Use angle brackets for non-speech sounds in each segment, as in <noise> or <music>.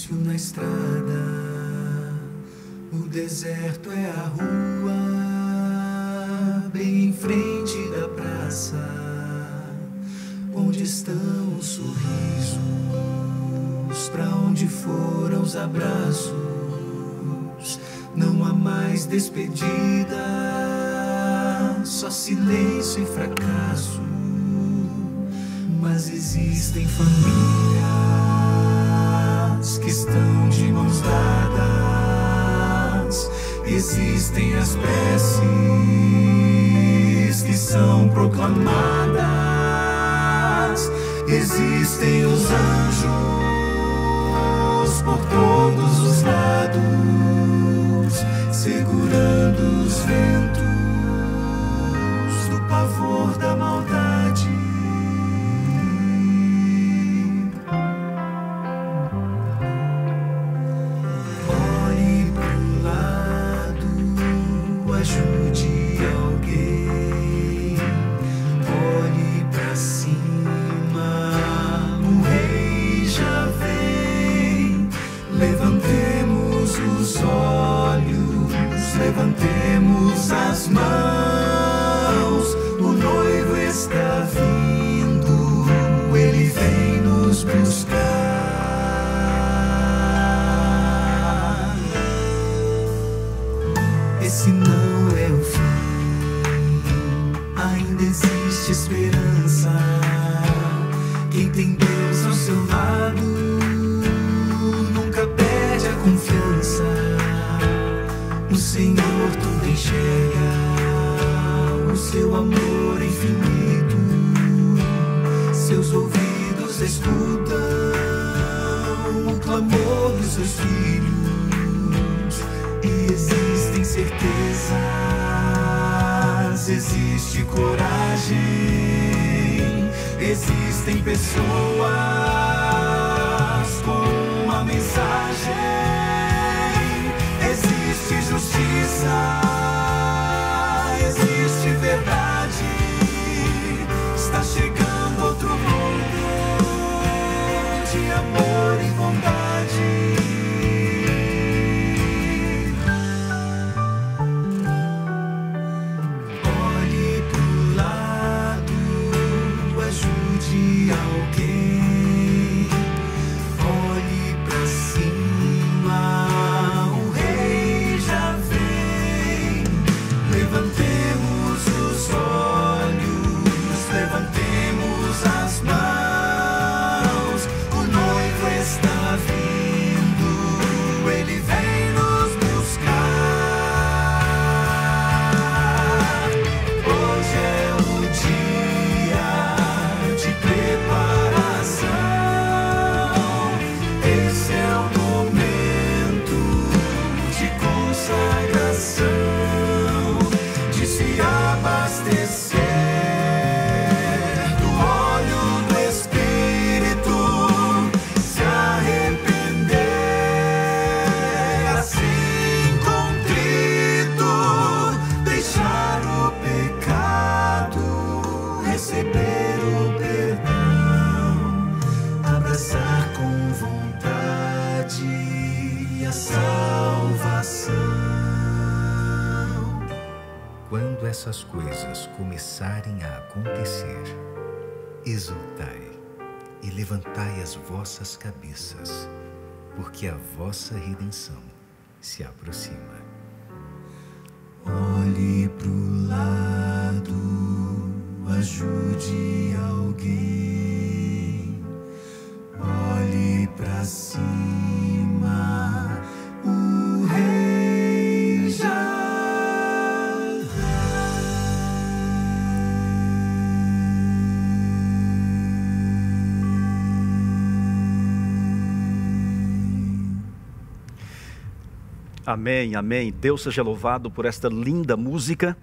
silêncio na estrada, o deserto é a rua, bem em frente da praça, onde estão os sorrisos, para onde foram os abraços, não há mais despedida, só silêncio e fracasso, mas existem famílias dadas. Existem as preces que são proclamadas. Existem os anjos por todos os lados, segurando os ventos Amém, amém. Deus seja louvado por esta linda música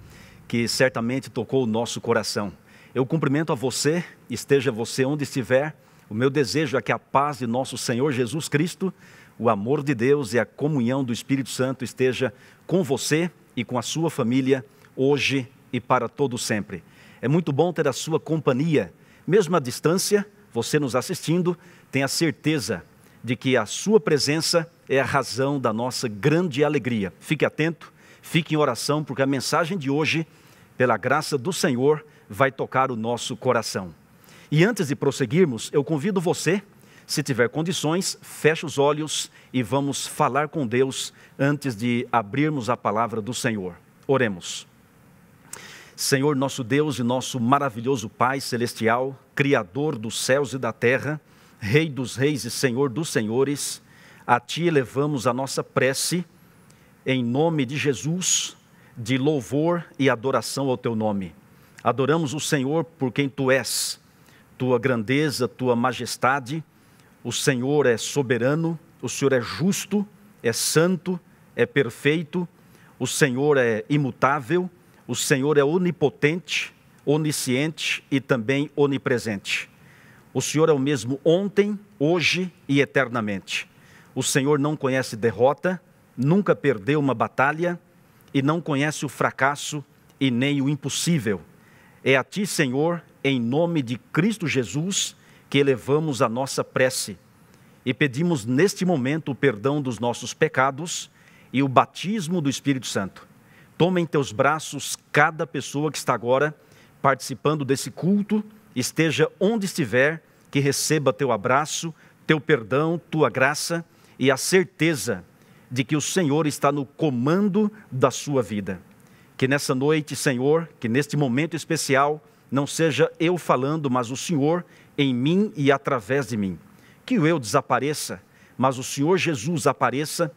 que certamente tocou o nosso coração. Eu cumprimento a você, esteja você onde estiver. O meu desejo é que a paz de nosso Senhor Jesus Cristo, o amor de Deus e a comunhão do Espírito Santo esteja com você e com a sua família hoje e para todo sempre. É muito bom ter a sua companhia, mesmo à distância, você nos assistindo, tenha certeza de que a Sua presença é a razão da nossa grande alegria. Fique atento, fique em oração, porque a mensagem de hoje, pela graça do Senhor, vai tocar o nosso coração. E antes de prosseguirmos, eu convido você, se tiver condições, feche os olhos e vamos falar com Deus antes de abrirmos a palavra do Senhor. Oremos. Senhor, nosso Deus e nosso maravilhoso Pai celestial, Criador dos céus e da terra, Rei dos reis e Senhor dos senhores, a Ti elevamos a nossa prece, em nome de Jesus, de louvor e adoração ao Teu nome. Adoramos o Senhor por quem Tu és, Tua grandeza, Tua majestade. O Senhor é soberano, o Senhor é justo, é santo, é perfeito, o Senhor é imutável, o Senhor é onipotente, onisciente e também onipresente. O Senhor é o mesmo ontem, hoje e eternamente. O Senhor não conhece derrota, nunca perdeu uma batalha e não conhece o fracasso e nem o impossível. É a Ti, Senhor, em nome de Cristo Jesus, que elevamos a nossa prece e pedimos neste momento o perdão dos nossos pecados e o batismo do Espírito Santo. Toma em teus braços cada pessoa que está agora participando desse culto, esteja onde estiver que receba teu abraço, teu perdão, tua graça e a certeza de que o Senhor está no comando da sua vida. Que nessa noite, Senhor, que neste momento especial, não seja eu falando, mas o Senhor em mim e através de mim. Que o eu desapareça, mas o Senhor Jesus apareça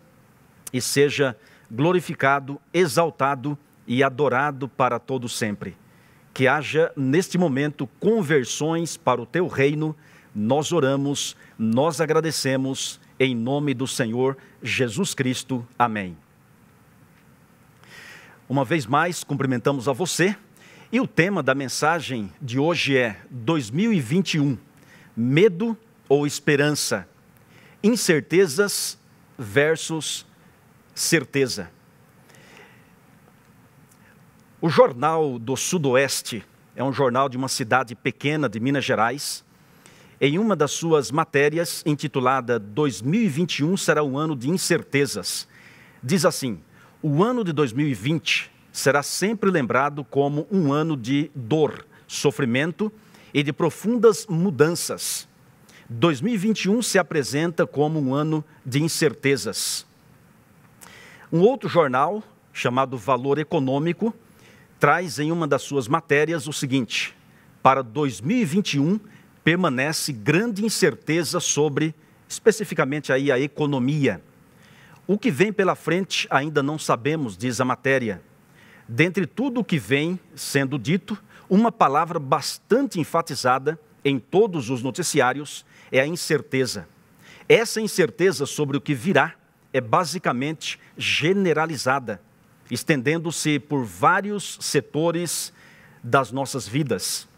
e seja glorificado, exaltado e adorado para todo sempre que haja neste momento conversões para o teu reino. Nós oramos, nós agradecemos em nome do Senhor Jesus Cristo. Amém. Uma vez mais, cumprimentamos a você. E o tema da mensagem de hoje é 2021: medo ou esperança? Incertezas versus certeza. O Jornal do Sudoeste é um jornal de uma cidade pequena de Minas Gerais. Em uma das suas matérias, intitulada 2021 será um ano de incertezas, diz assim: o ano de 2020 será sempre lembrado como um ano de dor, sofrimento e de profundas mudanças. 2021 se apresenta como um ano de incertezas. Um outro jornal, chamado Valor Econômico, traz em uma das suas matérias o seguinte: para 2021 permanece grande incerteza sobre especificamente aí a economia. O que vem pela frente ainda não sabemos, diz a matéria. Dentre tudo o que vem sendo dito, uma palavra bastante enfatizada em todos os noticiários é a incerteza. Essa incerteza sobre o que virá é basicamente generalizada estendendo-se por vários setores das nossas vidas.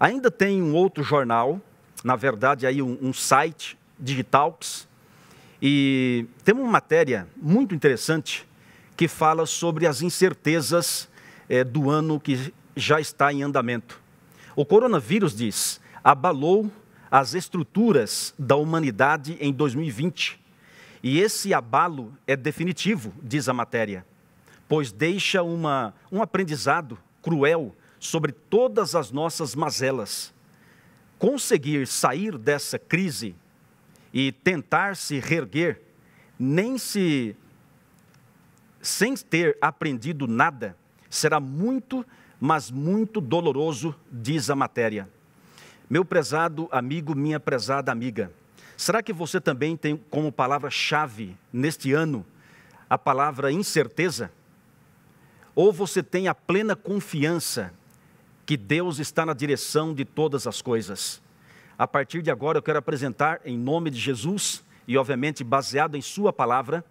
Ainda tem um outro jornal, na verdade, aí um, um site, Digitalks, e tem uma matéria muito interessante que fala sobre as incertezas é, do ano que já está em andamento. O coronavírus diz, abalou as estruturas da humanidade em 2020. E esse abalo é definitivo, diz a matéria pois deixa uma, um aprendizado cruel sobre todas as nossas mazelas. Conseguir sair dessa crise e tentar se reerguer, nem se sem ter aprendido nada, será muito, mas muito doloroso, diz a matéria. Meu prezado amigo, minha prezada amiga, será que você também tem como palavra-chave neste ano a palavra incerteza? ou você tem a plena confiança que Deus está na direção de todas as coisas. A partir de agora eu quero apresentar, em nome de Jesus, e obviamente baseado em Sua palavra,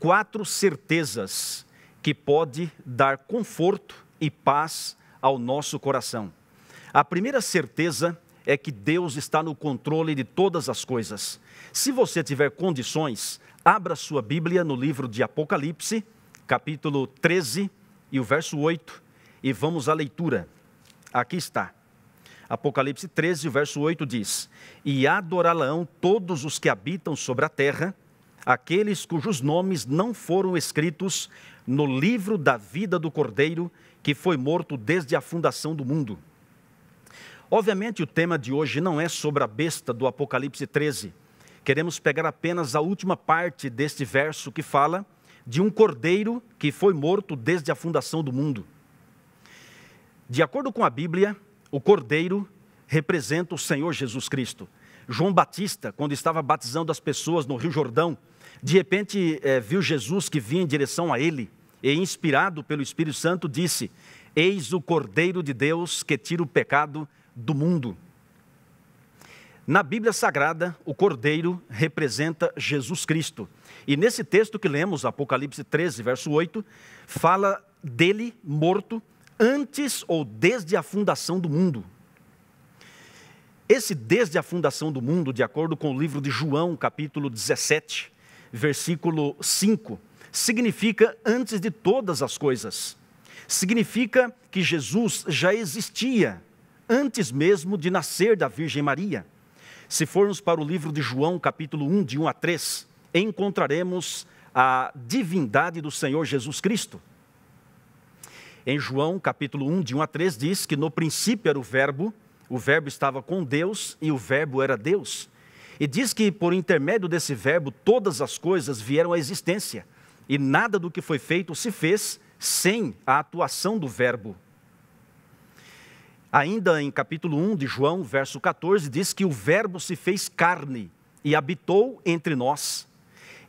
quatro certezas que pode dar conforto e paz ao nosso coração. A primeira certeza é que Deus está no controle de todas as coisas. Se você tiver condições, abra sua Bíblia no livro de Apocalipse, capítulo 13, e o verso 8, e vamos à leitura. Aqui está. Apocalipse 13, o verso 8 diz: E adorá-lão todos os que habitam sobre a terra, aqueles cujos nomes não foram escritos no livro da vida do Cordeiro, que foi morto desde a fundação do mundo. Obviamente, o tema de hoje não é sobre a besta do Apocalipse 13. Queremos pegar apenas a última parte deste verso que fala de um cordeiro que foi morto desde a fundação do mundo. De acordo com a Bíblia, o cordeiro representa o Senhor Jesus Cristo. João Batista, quando estava batizando as pessoas no Rio Jordão, de repente é, viu Jesus que vinha em direção a ele e, inspirado pelo Espírito Santo, disse: Eis o Cordeiro de Deus que tira o pecado do mundo. Na Bíblia Sagrada, o cordeiro representa Jesus Cristo. E nesse texto que lemos, Apocalipse 13, verso 8, fala dele morto antes ou desde a fundação do mundo. Esse desde a fundação do mundo, de acordo com o livro de João, capítulo 17, versículo 5, significa antes de todas as coisas. Significa que Jesus já existia antes mesmo de nascer da Virgem Maria. Se formos para o livro de João, capítulo 1, de 1 a 3, encontraremos a divindade do Senhor Jesus Cristo. Em João, capítulo 1, de 1 a 3, diz que no princípio era o Verbo, o Verbo estava com Deus e o Verbo era Deus. E diz que por intermédio desse Verbo todas as coisas vieram à existência, e nada do que foi feito se fez sem a atuação do Verbo. Ainda em capítulo 1 de João, verso 14, diz que o Verbo se fez carne e habitou entre nós.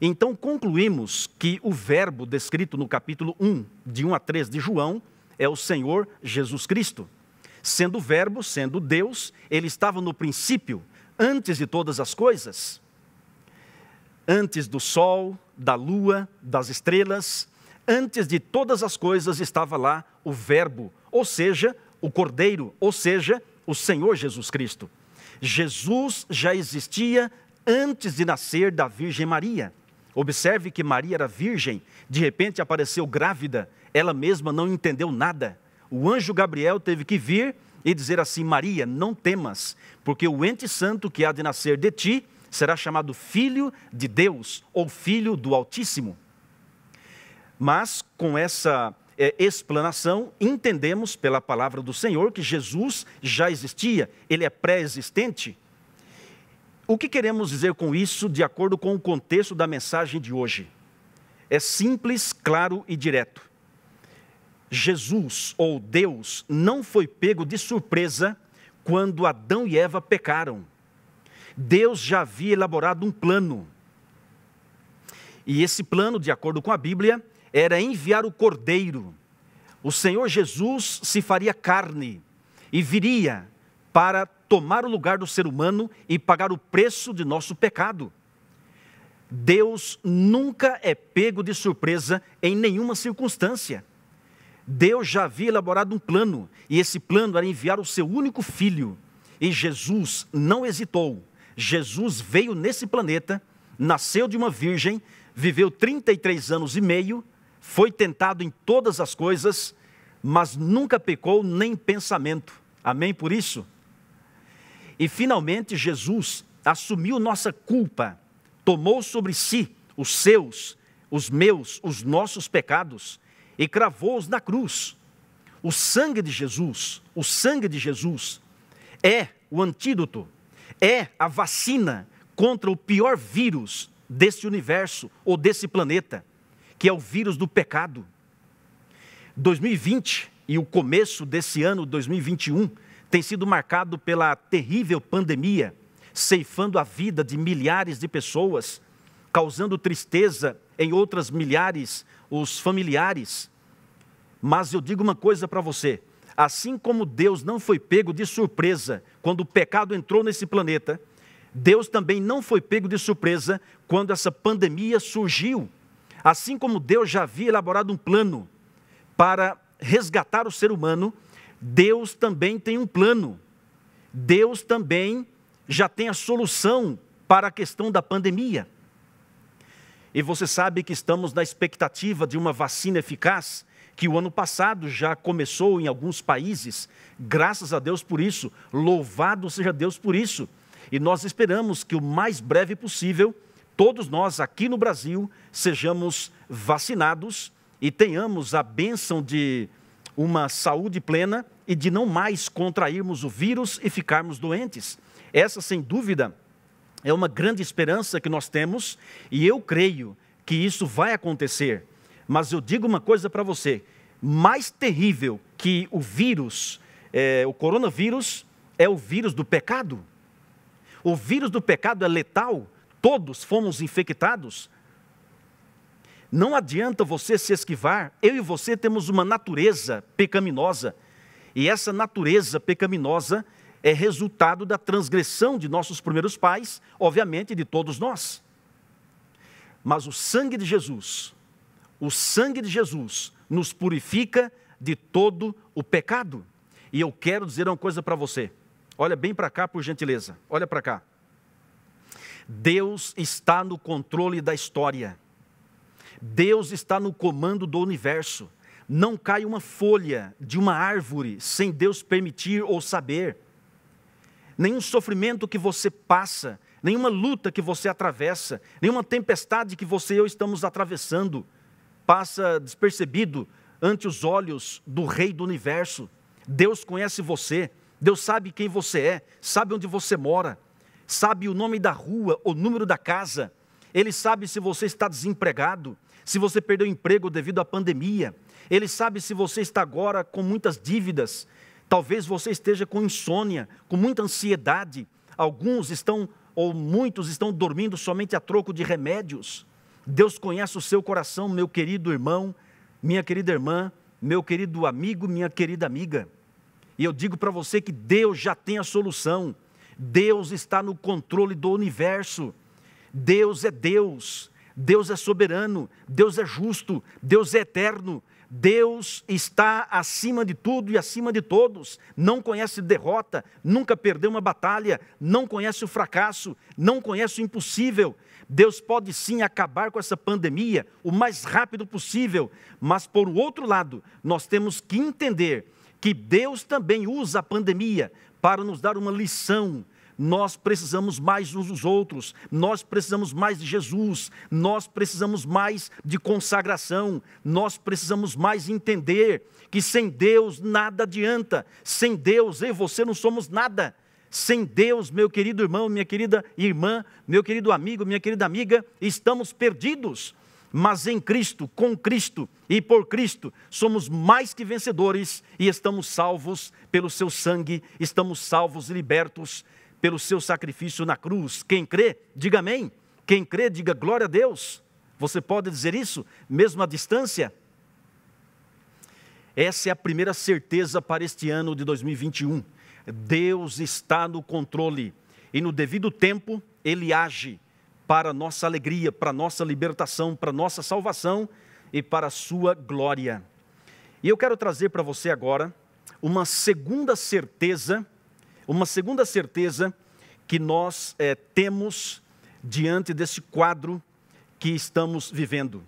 Então concluímos que o Verbo descrito no capítulo 1, de 1 a 3 de João, é o Senhor Jesus Cristo. Sendo Verbo, sendo Deus, ele estava no princípio, antes de todas as coisas. Antes do sol, da lua, das estrelas, antes de todas as coisas estava lá o Verbo, ou seja, o Cordeiro, ou seja, o Senhor Jesus Cristo. Jesus já existia antes de nascer da Virgem Maria. Observe que Maria era virgem, de repente apareceu grávida, ela mesma não entendeu nada. O anjo Gabriel teve que vir e dizer assim: Maria, não temas, porque o ente santo que há de nascer de ti será chamado Filho de Deus ou Filho do Altíssimo. Mas com essa é, explanação, entendemos pela palavra do Senhor que Jesus já existia, ele é pré-existente. O que queremos dizer com isso, de acordo com o contexto da mensagem de hoje? É simples, claro e direto. Jesus ou Deus não foi pego de surpresa quando Adão e Eva pecaram. Deus já havia elaborado um plano. E esse plano, de acordo com a Bíblia, era enviar o cordeiro. O Senhor Jesus se faria carne e viria para tomar o lugar do ser humano e pagar o preço de nosso pecado. Deus nunca é pego de surpresa em nenhuma circunstância. Deus já havia elaborado um plano, e esse plano era enviar o seu único filho. E Jesus não hesitou. Jesus veio nesse planeta, nasceu de uma virgem, viveu 33 anos e meio, foi tentado em todas as coisas, mas nunca pecou nem pensamento. Amém por isso? E finalmente Jesus assumiu nossa culpa, tomou sobre si os seus, os meus, os nossos pecados e cravou-os na cruz. O sangue de Jesus, o sangue de Jesus é o antídoto, é a vacina contra o pior vírus desse universo ou desse planeta que é o vírus do pecado. 2020 e o começo desse ano, 2021, tem sido marcado pela terrível pandemia, ceifando a vida de milhares de pessoas, causando tristeza em outras milhares, os familiares. Mas eu digo uma coisa para você: assim como Deus não foi pego de surpresa quando o pecado entrou nesse planeta, Deus também não foi pego de surpresa quando essa pandemia surgiu. Assim como Deus já havia elaborado um plano para resgatar o ser humano, Deus também tem um plano. Deus também já tem a solução para a questão da pandemia. E você sabe que estamos na expectativa de uma vacina eficaz que o ano passado já começou em alguns países. Graças a Deus por isso. Louvado seja Deus por isso. E nós esperamos que o mais breve possível, todos nós aqui no Brasil sejamos vacinados e tenhamos a bênção de uma saúde plena e de não mais contrairmos o vírus e ficarmos doentes. Essa, sem dúvida, é uma grande esperança que nós temos e eu creio que isso vai acontecer. Mas eu digo uma coisa para você: mais terrível que o vírus, é, o coronavírus, é o vírus do pecado. O vírus do pecado é letal, todos fomos infectados. Não adianta você se esquivar, eu e você temos uma natureza pecaminosa, e essa natureza pecaminosa é resultado da transgressão de nossos primeiros pais, obviamente de todos nós. Mas o sangue de Jesus, o sangue de Jesus nos purifica de todo o pecado. E eu quero dizer uma coisa para você. Olha bem para cá, por gentileza. Olha para cá. Deus está no controle da história. Deus está no comando do universo. Não cai uma folha de uma árvore sem Deus permitir ou saber. Nenhum sofrimento que você passa, nenhuma luta que você atravessa, nenhuma tempestade que você e eu estamos atravessando, passa despercebido ante os olhos do Rei do universo. Deus conhece você, Deus sabe quem você é, sabe onde você mora, sabe o nome da rua, o número da casa, Ele sabe se você está desempregado, se você perdeu o emprego devido à pandemia, Ele sabe se você está agora com muitas dívidas, talvez você esteja com insônia, com muita ansiedade, alguns estão, ou muitos estão dormindo somente a troco de remédios. Deus conhece o seu coração, meu querido irmão, minha querida irmã, meu querido amigo, minha querida amiga. E eu digo para você que Deus já tem a solução. Deus está no controle do universo. Deus é Deus. Deus é soberano. Deus é justo. Deus é eterno. Deus está acima de tudo e acima de todos, não conhece derrota, nunca perdeu uma batalha, não conhece o fracasso, não conhece o impossível. Deus pode sim acabar com essa pandemia o mais rápido possível, mas por outro lado, nós temos que entender que Deus também usa a pandemia para nos dar uma lição nós precisamos mais uns dos outros, nós precisamos mais de Jesus, nós precisamos mais de consagração, nós precisamos mais entender que sem Deus nada adianta, sem Deus eu e você não somos nada. Sem Deus, meu querido irmão, minha querida irmã, meu querido amigo, minha querida amiga, estamos perdidos. Mas em Cristo, com Cristo e por Cristo, somos mais que vencedores e estamos salvos pelo seu sangue, estamos salvos e libertos pelo seu sacrifício na cruz. Quem crê, diga amém. Quem crê, diga glória a Deus. Você pode dizer isso, mesmo à distância? Essa é a primeira certeza para este ano de 2021. Deus está no controle e no devido tempo ele age para nossa alegria, para nossa libertação, para nossa salvação e para a sua glória. E eu quero trazer para você agora uma segunda certeza uma segunda certeza que nós é, temos diante desse quadro que estamos vivendo.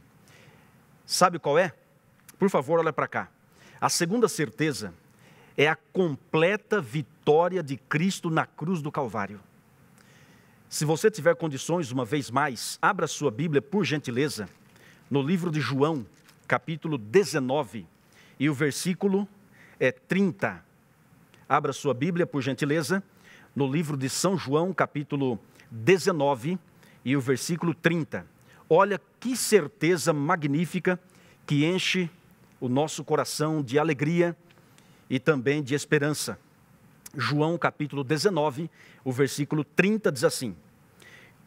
Sabe qual é? Por favor, olha para cá. A segunda certeza é a completa vitória de Cristo na cruz do Calvário. Se você tiver condições, uma vez mais, abra sua Bíblia, por gentileza, no livro de João, capítulo 19, e o versículo é 30. Abra sua Bíblia, por gentileza, no livro de São João, capítulo 19 e o versículo 30. Olha que certeza magnífica que enche o nosso coração de alegria e também de esperança. João capítulo 19, o versículo 30 diz assim: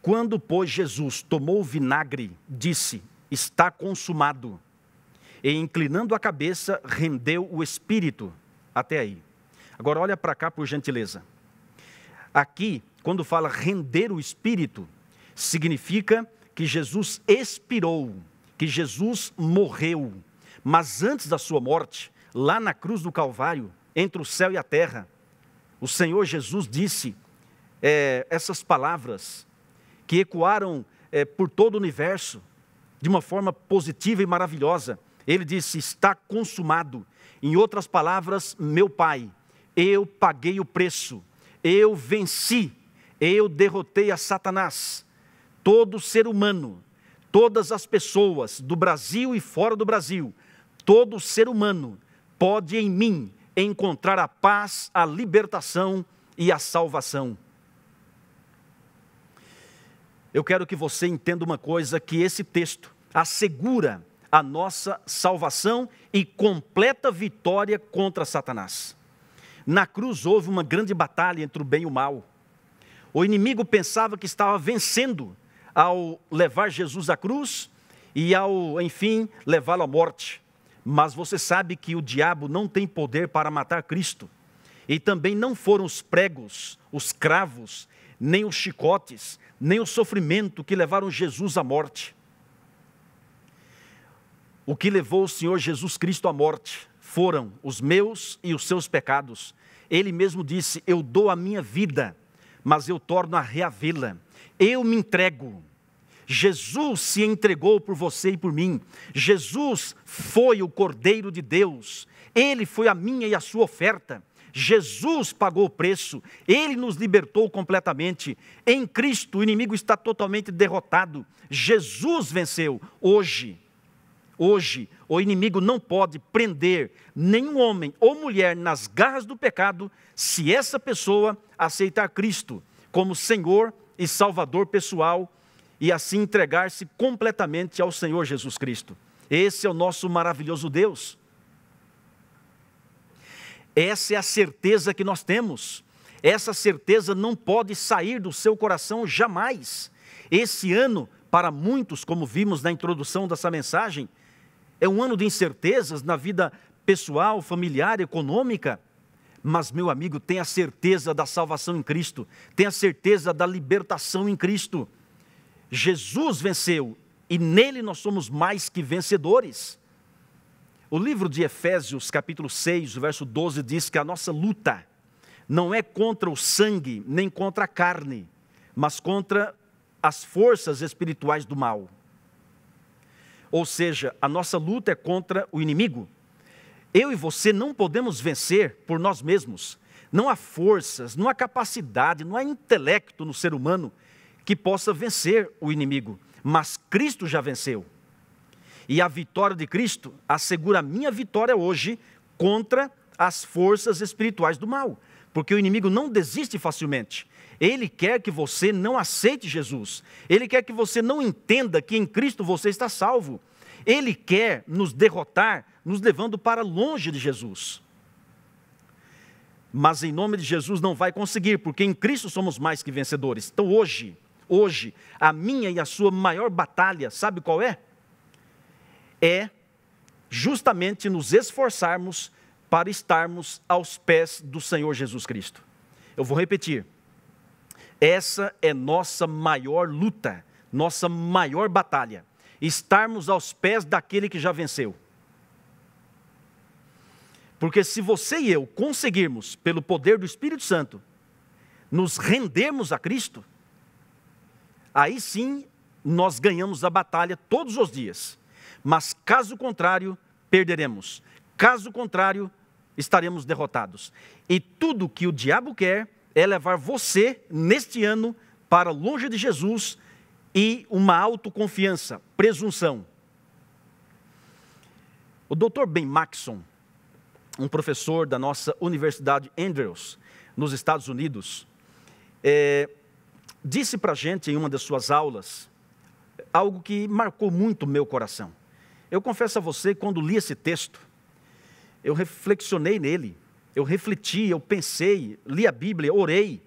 Quando, pois, Jesus tomou o vinagre, disse: Está consumado. E inclinando a cabeça, rendeu o espírito. Até aí. Agora olha para cá por gentileza. Aqui, quando fala render o espírito, significa que Jesus expirou, que Jesus morreu. Mas antes da sua morte, lá na cruz do Calvário, entre o céu e a terra, o Senhor Jesus disse é, essas palavras que ecoaram é, por todo o universo de uma forma positiva e maravilhosa. Ele disse: Está consumado. Em outras palavras, meu Pai, eu paguei o preço, eu venci, eu derrotei a Satanás. Todo ser humano, todas as pessoas do Brasil e fora do Brasil, todo ser humano pode em mim encontrar a paz, a libertação e a salvação. Eu quero que você entenda uma coisa: que esse texto assegura a nossa salvação e completa vitória contra Satanás. Na cruz houve uma grande batalha entre o bem e o mal. O inimigo pensava que estava vencendo ao levar Jesus à cruz e ao, enfim, levá-lo à morte. Mas você sabe que o diabo não tem poder para matar Cristo. E também não foram os pregos, os cravos, nem os chicotes, nem o sofrimento que levaram Jesus à morte. O que levou o Senhor Jesus Cristo à morte foram os meus e os seus pecados. Ele mesmo disse: Eu dou a minha vida, mas eu torno a reavê-la. Eu me entrego. Jesus se entregou por você e por mim. Jesus foi o Cordeiro de Deus. Ele foi a minha e a sua oferta. Jesus pagou o preço, ele nos libertou completamente. Em Cristo, o inimigo está totalmente derrotado. Jesus venceu. Hoje, hoje, o inimigo não pode prender nenhum homem ou mulher nas garras do pecado se essa pessoa aceitar Cristo como Senhor e Salvador pessoal e assim entregar-se completamente ao Senhor Jesus Cristo. Esse é o nosso maravilhoso Deus. Essa é a certeza que nós temos. Essa certeza não pode sair do seu coração jamais. Esse ano, para muitos, como vimos na introdução dessa mensagem, é um ano de incertezas na vida pessoal, familiar, econômica. Mas, meu amigo, tenha certeza da salvação em Cristo, tenha certeza da libertação em Cristo. Jesus venceu e nele nós somos mais que vencedores. O livro de Efésios, capítulo 6, verso 12, diz que a nossa luta não é contra o sangue, nem contra a carne, mas contra as forças espirituais do mal. Ou seja, a nossa luta é contra o inimigo. Eu e você não podemos vencer por nós mesmos. Não há forças, não há capacidade, não há intelecto no ser humano que possa vencer o inimigo, mas Cristo já venceu. E a vitória de Cristo assegura a minha vitória hoje contra as forças espirituais do mal, porque o inimigo não desiste facilmente. Ele quer que você não aceite Jesus. Ele quer que você não entenda que em Cristo você está salvo. Ele quer nos derrotar, nos levando para longe de Jesus. Mas em nome de Jesus não vai conseguir, porque em Cristo somos mais que vencedores. Então hoje, hoje, a minha e a sua maior batalha, sabe qual é? é justamente nos esforçarmos para estarmos aos pés do Senhor Jesus Cristo. Eu vou repetir. Essa é nossa maior luta, nossa maior batalha. Estarmos aos pés daquele que já venceu. Porque se você e eu conseguirmos, pelo poder do Espírito Santo, nos rendermos a Cristo, aí sim nós ganhamos a batalha todos os dias. Mas caso contrário, perderemos. Caso contrário, estaremos derrotados. E tudo que o diabo quer é levar você, neste ano, para longe de Jesus e uma autoconfiança, presunção. O Dr. Ben Maxson, um professor da nossa Universidade Andrews, nos Estados Unidos, é, disse para a gente em uma das suas aulas algo que marcou muito meu coração. Eu confesso a você, quando li esse texto, eu reflexionei nele, eu refleti, eu pensei, li a Bíblia, orei.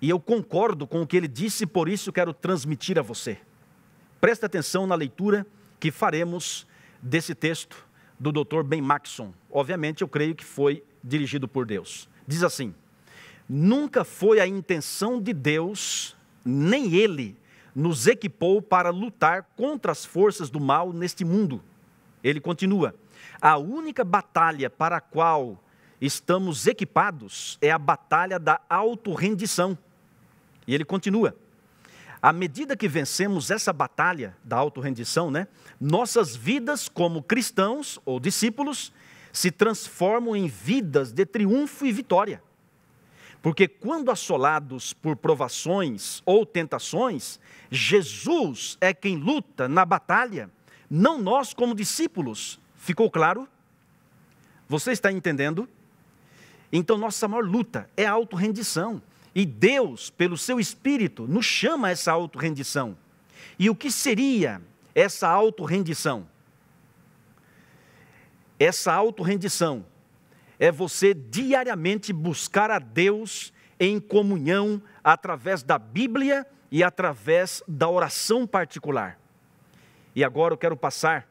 E eu concordo com o que ele disse, por isso quero transmitir a você. Preste atenção na leitura que faremos desse texto do Dr. Ben Maxson. Obviamente, eu creio que foi dirigido por Deus. Diz assim: Nunca foi a intenção de Deus, nem ele, nos equipou para lutar contra as forças do mal neste mundo. Ele continua: a única batalha para a qual estamos equipados é a batalha da autorrendição. E ele continua: à medida que vencemos essa batalha da autorrendição, né, nossas vidas como cristãos ou discípulos se transformam em vidas de triunfo e vitória. Porque quando assolados por provações ou tentações, Jesus é quem luta na batalha, não nós como discípulos. Ficou claro? Você está entendendo? Então, nossa maior luta é a autorrendição. E Deus, pelo seu Espírito, nos chama a essa autorrendição. E o que seria essa autorrendição? Essa autorrendição é você diariamente buscar a Deus em comunhão através da Bíblia e através da oração particular. E agora eu quero passar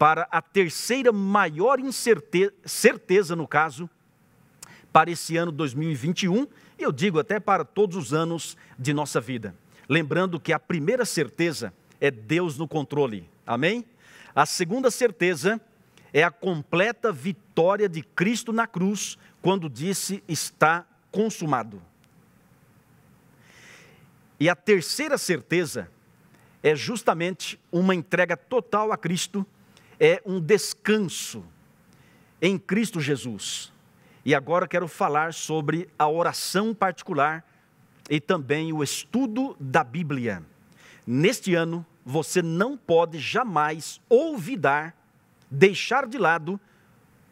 para a terceira maior certeza, no caso, para esse ano 2021, e eu digo até para todos os anos de nossa vida. Lembrando que a primeira certeza é Deus no controle. Amém? A segunda certeza é a completa vitória de Cristo na cruz, quando disse está consumado. E a terceira certeza é justamente uma entrega total a Cristo, é um descanso em Cristo Jesus. E agora quero falar sobre a oração particular e também o estudo da Bíblia. Neste ano, você não pode jamais olvidar deixar de lado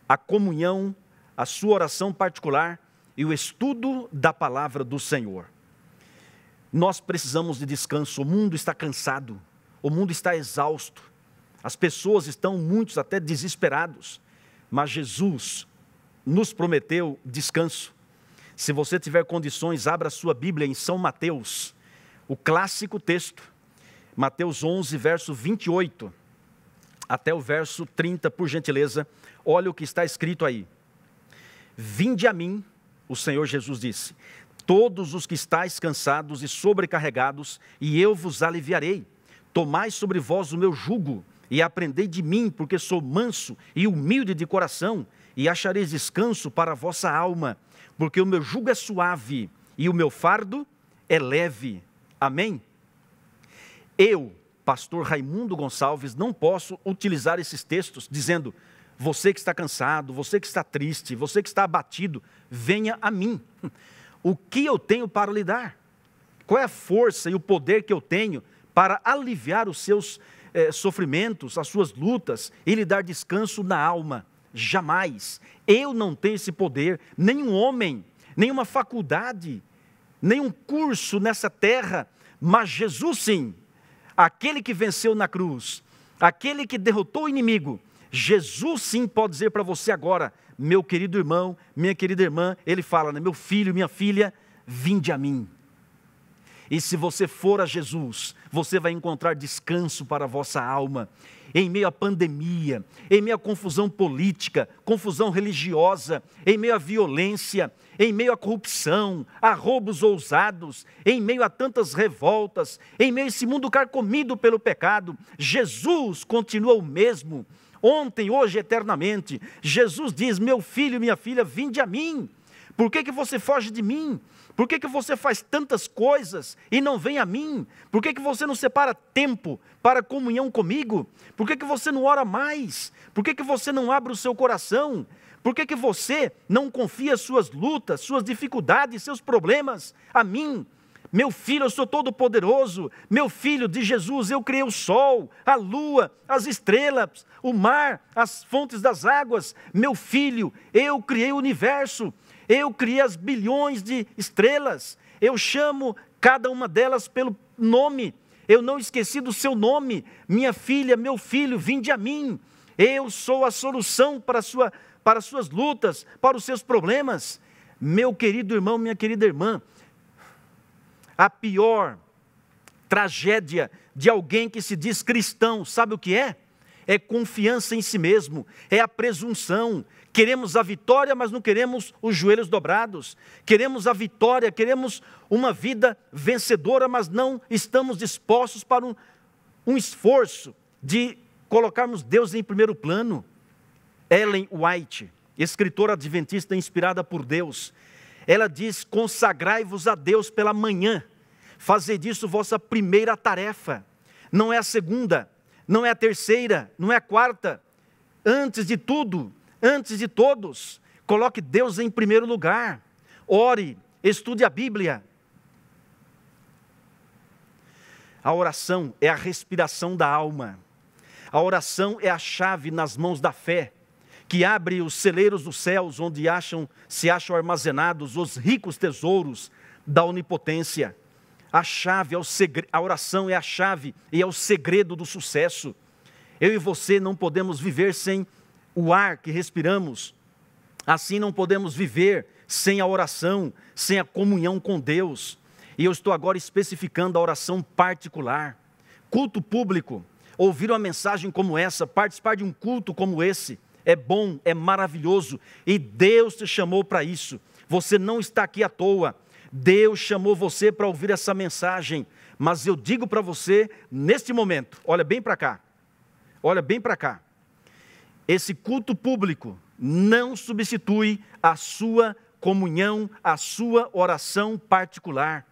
a comunhão, a sua oração particular e o estudo da palavra do Senhor. Nós precisamos de descanso, o mundo está cansado, o mundo está exausto, as pessoas estão, muitos até desesperados, mas Jesus nos prometeu descanso. Se você tiver condições, abra sua Bíblia em São Mateus, o clássico texto, Mateus 11, verso 28 até o verso 30, por gentileza. Olha o que está escrito aí. Vinde a mim, o Senhor Jesus disse, todos os que estáis cansados e sobrecarregados, e eu vos aliviarei. Tomai sobre vós o meu jugo e aprendei de mim, porque sou manso e humilde de coração, e achareis descanso para a vossa alma, porque o meu jugo é suave e o meu fardo é leve. Amém? Eu, pastor Raimundo Gonçalves, não posso utilizar esses textos dizendo: você que está cansado, você que está triste, você que está abatido, venha a mim. O que eu tenho para lhe dar? Qual é a força e o poder que eu tenho para aliviar os seus eh, sofrimentos, as suas lutas e lhe dar descanso na alma? Jamais. Eu não tenho esse poder, nenhum homem, nenhuma faculdade, nenhum curso nessa terra, mas Jesus sim aquele que venceu na cruz, aquele que derrotou o inimigo, Jesus sim pode dizer para você agora, meu querido irmão, minha querida irmã, ele fala, né, meu filho, minha filha, vinde a mim. E se você for a Jesus, você vai encontrar descanso para a vossa alma. Em meio à pandemia, em meio à confusão política, confusão religiosa, em meio à violência, em meio à corrupção, a roubos ousados, em meio a tantas revoltas, em meio a esse mundo carcomido pelo pecado, Jesus continua o mesmo, ontem, hoje, eternamente. Jesus diz: Meu filho, minha filha, vinde a mim. Por que, que você foge de mim? Por que, que você faz tantas coisas e não vem a mim? Por que, que você não separa tempo para comunhão comigo? Por que, que você não ora mais? Por que, que você não abre o seu coração? Por que, que você não confia suas lutas, suas dificuldades, seus problemas a mim? Meu filho, eu sou todo poderoso. Meu filho de Jesus, eu criei o sol, a lua, as estrelas, o mar, as fontes das águas. Meu filho, eu criei o universo. Eu criei as bilhões de estrelas. Eu chamo cada uma delas pelo nome. Eu não esqueci do seu nome. Minha filha, meu filho, vinde a mim. Eu sou a solução para a sua para as suas lutas, para os seus problemas. Meu querido irmão, minha querida irmã, a pior tragédia de alguém que se diz cristão, sabe o que é? É confiança em si mesmo, é a presunção. Queremos a vitória, mas não queremos os joelhos dobrados. Queremos a vitória, queremos uma vida vencedora, mas não estamos dispostos para um, um esforço de colocarmos Deus em primeiro plano. Ellen White, escritora adventista inspirada por Deus, ela diz: consagrai-vos a Deus pela manhã, Fazer disso vossa primeira tarefa. Não é a segunda, não é a terceira, não é a quarta. Antes de tudo, antes de todos, coloque Deus em primeiro lugar. Ore, estude a Bíblia. A oração é a respiração da alma. A oração é a chave nas mãos da fé, que abre os celeiros dos céus, onde acham, se acham armazenados os ricos tesouros da onipotência. A chave, é o segredo, a oração é a chave e é o segredo do sucesso. Eu e você não podemos viver sem o ar que respiramos. Assim não podemos viver sem a oração, sem a comunhão com Deus. E eu estou agora especificando a oração particular. Culto público, ouvir uma mensagem como essa, participar de um culto como esse, é bom, é maravilhoso e Deus te chamou para isso. Você não está aqui à toa. Deus chamou você para ouvir essa mensagem, mas eu digo para você, neste momento, olha bem para cá, olha bem para cá, esse culto público não substitui a sua comunhão, a sua oração particular.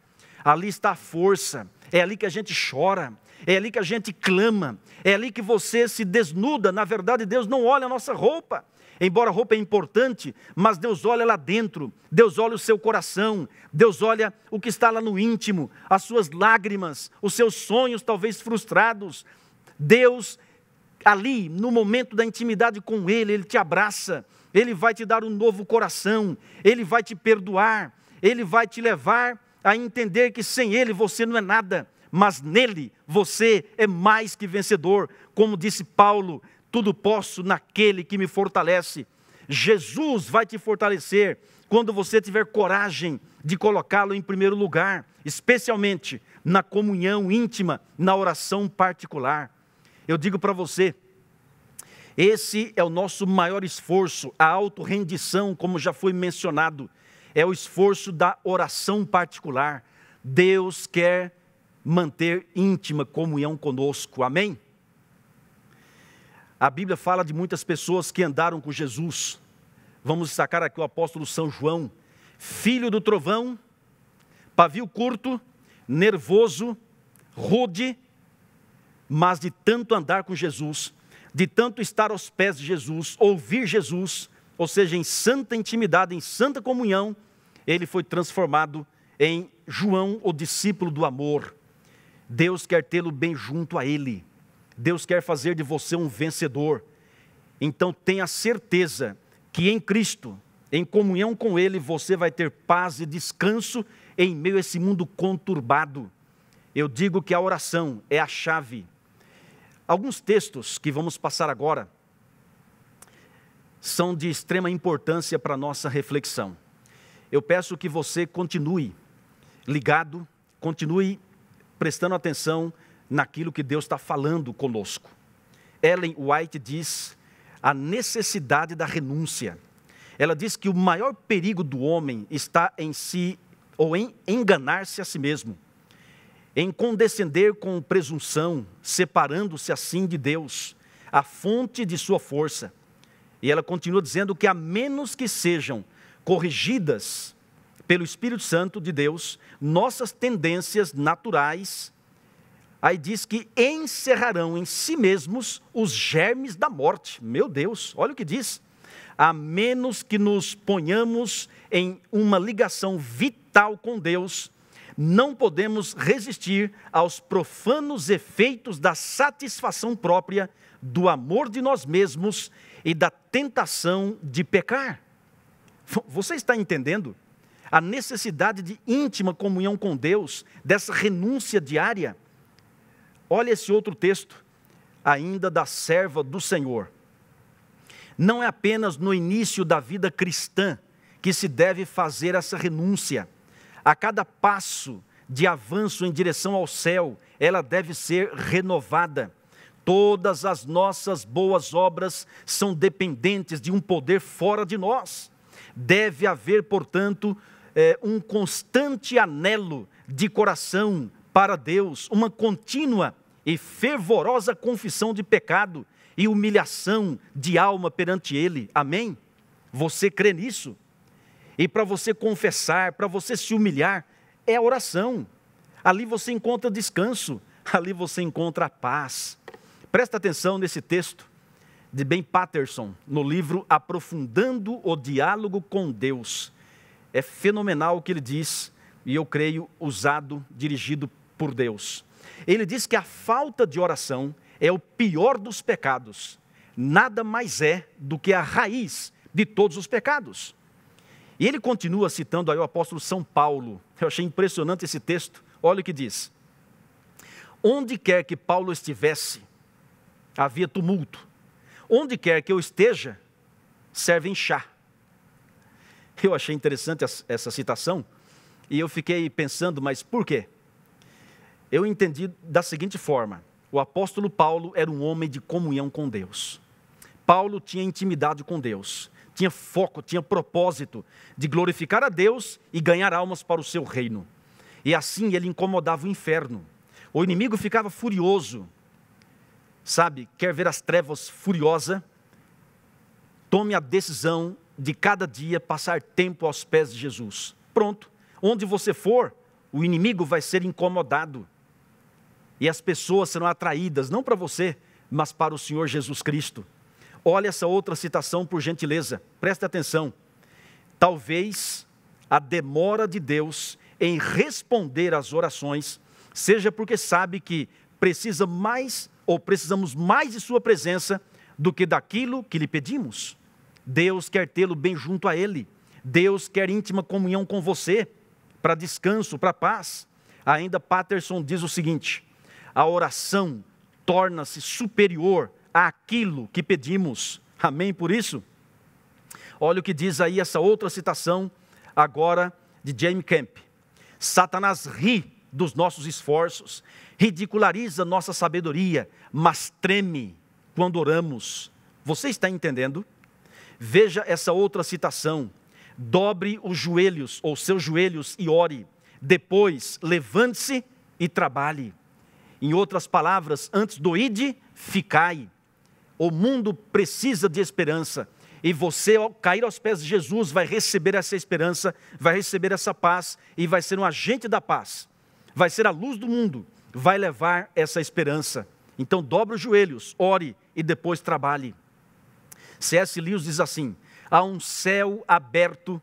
Ali está a força, é ali que a gente chora, é ali que a gente clama, é ali que você se desnuda. Na verdade, Deus não olha a nossa roupa, Embora a roupa é importante, mas Deus olha lá dentro, Deus olha o seu coração, Deus olha o que está lá no íntimo, as suas lágrimas, os seus sonhos talvez frustrados. Deus, ali, no momento da intimidade com Ele, Ele te abraça, Ele vai te dar um novo coração, Ele vai te perdoar, Ele vai te levar a entender que sem Ele você não é nada, mas nele você é mais que vencedor, como disse Paulo, tudo posso naquele que me fortalece. Jesus vai te fortalecer quando você tiver coragem de colocá-lo em primeiro lugar, especialmente na comunhão íntima, na oração particular. Eu digo para você, esse é o nosso maior esforço, a autorrendição, como já foi mencionado, é o esforço da oração particular. Deus quer manter íntima comunhão conosco, amém? A Bíblia fala de muitas pessoas que andaram com Jesus. Vamos destacar aqui o apóstolo São João, filho do trovão, pavio curto, nervoso, rude, mas de tanto andar com Jesus, de tanto estar aos pés de Jesus, ouvir Jesus, ou seja, em santa intimidade, em santa comunhão, ele foi transformado em João, o discípulo do amor. Deus quer tê-lo bem junto a ele. Deus quer fazer de você um vencedor. Então tenha certeza que em Cristo, em comunhão com Ele, você vai ter paz e descanso em meio a esse mundo conturbado. Eu digo que a oração é a chave. Alguns textos que vamos passar agora são de extrema importância para a nossa reflexão. Eu peço que você continue ligado, continue prestando atenção naquilo que Deus está falando conosco. Ellen White diz a necessidade da renúncia. Ela diz que o maior perigo do homem está em si, ou em enganar-se a si mesmo, em condescender com presunção, separando-se assim de Deus, a fonte de sua força. E ela continua dizendo que, a menos que sejam corrigidas pelo Espírito Santo de Deus, nossas tendências naturais Aí diz que encerrarão em si mesmos os germes da morte. Meu Deus, olha o que diz. A menos que nos ponhamos em uma ligação vital com Deus, não podemos resistir aos profanos efeitos da satisfação própria, do amor de nós mesmos e da tentação de pecar. Você está entendendo? A necessidade de íntima comunhão com Deus, dessa renúncia diária. Olha esse outro texto, ainda da serva do Senhor. Não é apenas no início da vida cristã que se deve fazer essa renúncia. A cada passo de avanço em direção ao céu, ela deve ser renovada. Todas as nossas boas obras são dependentes de um poder fora de nós. Deve haver, portanto, é, um constante anelo de coração para Deus uma contínua e fervorosa confissão de pecado e humilhação de alma perante Ele. Amém? Você crê nisso? E para você confessar, para você se humilhar, é a oração. Ali você encontra descanso, <laughs> ali você encontra paz. Presta atenção nesse texto de Ben Patterson, no livro Aprofundando o Diálogo com Deus. É fenomenal o que ele diz, e eu creio usado, dirigido por Deus. Ele diz que a falta de oração é o pior dos pecados. Nada mais é do que a raiz de todos os pecados. E ele continua citando aí o apóstolo São Paulo. Eu achei impressionante esse texto. Olha o que diz. Onde quer que Paulo estivesse, havia tumulto. Onde quer que eu esteja, servem chá. Eu achei interessante essa citação e eu fiquei pensando, mas por quê? Eu entendi da seguinte forma: o apóstolo Paulo era um homem de comunhão com Deus. Paulo tinha intimidade com Deus, tinha foco, tinha propósito de glorificar a Deus e ganhar almas para o seu reino. E assim ele incomodava o inferno. O inimigo ficava furioso, sabe, quer ver as trevas furiosa, tome a decisão de cada dia passar tempo aos pés de Jesus. Pronto, onde você for, o inimigo vai ser incomodado. E as pessoas serão atraídas, não para você, mas para o Senhor Jesus Cristo. Olha essa outra citação, por gentileza, preste atenção. Talvez a demora de Deus em responder às orações seja porque sabe que precisa mais ou precisamos mais de Sua presença do que daquilo que lhe pedimos. Deus quer tê-lo bem junto a Ele. Deus quer íntima comunhão com você, para descanso, para paz. Ainda Patterson diz o seguinte: a oração torna-se superior àquilo que pedimos. Amém por isso? Olha o que diz aí essa outra citação, agora de James Camp. Satanás ri dos nossos esforços, ridiculariza nossa sabedoria, mas treme quando oramos. Você está entendendo? Veja essa outra citação. Dobre os joelhos, ou seus joelhos, e ore. Depois, levante-se e trabalhe. Em outras palavras, antes do ide, ficai. O mundo precisa de esperança. E você, ao cair aos pés de Jesus, vai receber essa esperança, vai receber essa paz e vai ser um agente da paz. Vai ser a luz do mundo, vai levar essa esperança. Então, dobre os joelhos, ore e depois trabalhe. C.S. Lewis diz assim: há um céu aberto